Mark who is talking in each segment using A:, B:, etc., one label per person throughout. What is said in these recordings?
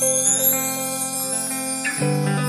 A: thank you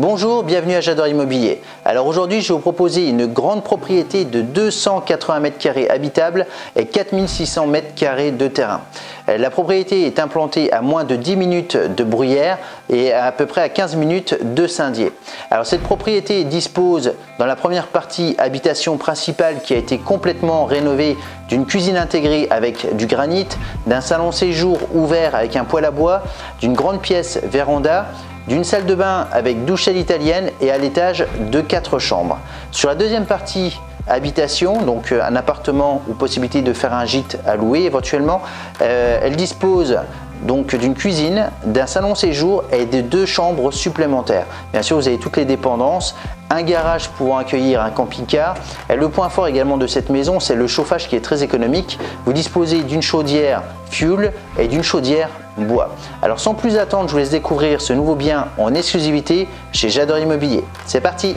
A: Bonjour, bienvenue à J'adore Immobilier. Alors aujourd'hui, je vais vous proposer une grande propriété de 280 m2 habitables et 4600 m2 de terrain. Euh, la propriété est implantée à moins de 10 minutes de Bruyère et à, peu près à 15 minutes de Saint-Dié. Alors cette propriété dispose dans la première partie habitation principale qui a été complètement rénovée d'une cuisine intégrée avec du granit, d'un salon séjour ouvert avec un poêle à bois, d'une grande pièce véranda, d'une salle de bain avec douche à l'italienne et à l'étage de quatre chambres. Sur la deuxième partie habitation, donc euh, un appartement ou possibilité de faire un gîte à louer éventuellement, euh, elle dispose donc d'une cuisine, d'un salon séjour et de deux chambres supplémentaires. Bien sûr, vous avez toutes les dépendances, un garage pouvant accueillir un camping-car. Et le point fort également de cette maison, c'est le chauffage qui est très économique. Vous disposez d'une chaudière fuel et d'une chaudière bois. Alors sans plus attendre, je vous laisse découvrir ce nouveau bien en exclusivité chez J'adore Immobilier. C'est parti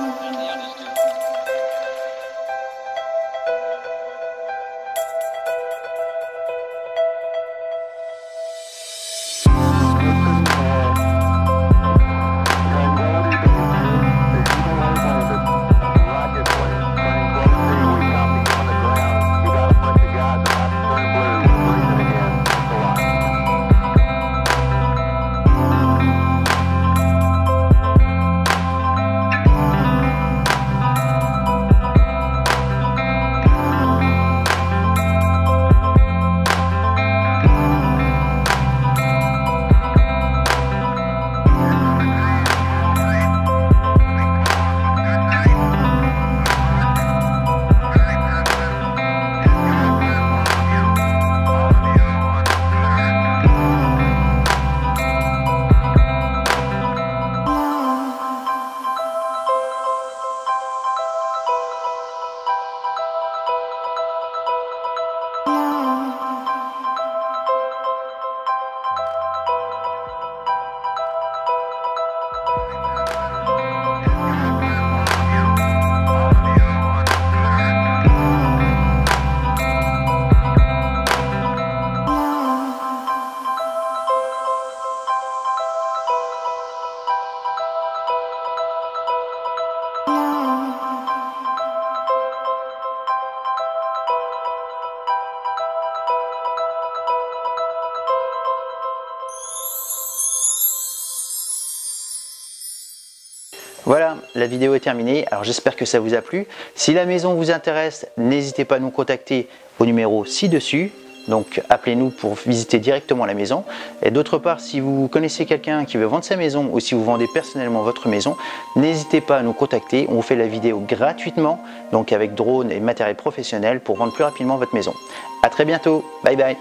A: Voilà, la vidéo est terminée. Alors j'espère que ça vous a plu. Si la maison vous intéresse, n'hésitez pas à nous contacter au numéro ci-dessus. Donc appelez-nous pour visiter directement la maison. Et d'autre part, si vous connaissez quelqu'un qui veut vendre sa maison ou si vous vendez personnellement votre maison, n'hésitez pas à nous contacter. On vous fait la vidéo gratuitement, donc avec drone et matériel professionnel pour vendre plus rapidement votre maison. A très bientôt. Bye bye.